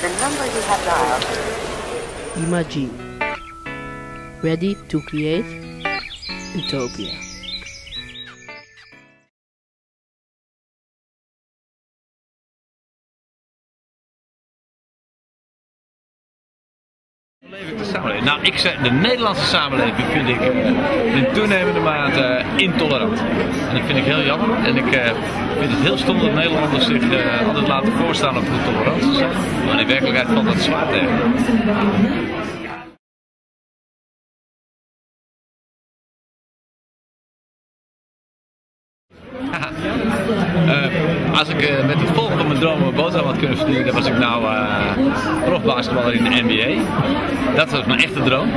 The number you have dialed Imagine. Ready to create utopia. De. Nou, ik zeg, de Nederlandse samenleving vind ik eh, in toenemende mate intolerant. En dat vind ik heel jammer. En ik eh, vind het heel stom dat Nederlanders zich eh, altijd laten voorstaan op de tolerantie zijn. Maar in werkelijkheid valt dat zwaar tegen. Eh, als ik eh, met het volgende mijn droom mijn boterham had kunnen verdienen, dan was ik nou uh, profbasketballer in de NBA. Dat was mijn echte droom.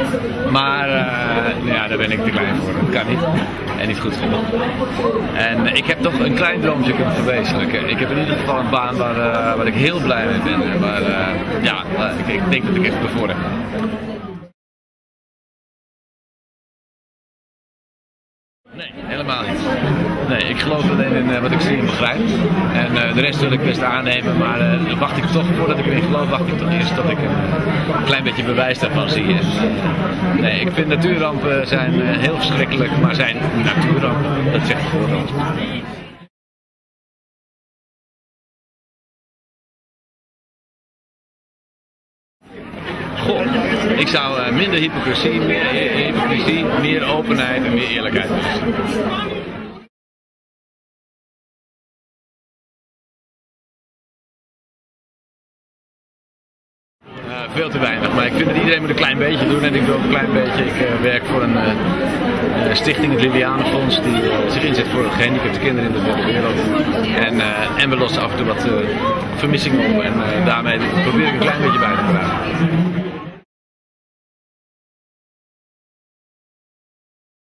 Maar eh, nou ja, daar ben ik te klein voor. Dat kan niet. En niet goed genoeg. En ik heb toch een klein droomje kunnen verwezenlijken. Ik heb in ieder geval een baan waar, eh, waar ik heel blij mee ben. En Waar, eh, ja, ik, ik denk dat ik echt bevorderd ben. Nee, helemaal niet. Nee, ik geloof alleen in eh, wat ik zie en begrijp. En eh, de rest wil ik best aannemen, maar eh, wacht ik toch, voordat ik erin geloof, wacht ik toch eerst tot ik een klein beetje bewijs daarvan zie. Nee, ik vind natuurrampen zijn heel verschrikkelijk, maar zijn natuurrampen. Dat zegt gewoon ons. Ik zou eh, minder hypocrisie, meer, hypocrisie, meer openheid en meer eerlijkheid. Eh, veel te weinig, maar ik vind dat iedereen moet een klein beetje doen en ik doe ook een klein beetje. Ik eh, werk voor een stichting, het Lilianenfonds, die zich inzet voor gehandicapte kinderen in de wereld. En, en we lossen af en toe wat vermissingen op en daarmee probeer ik een klein beetje bij te dragen.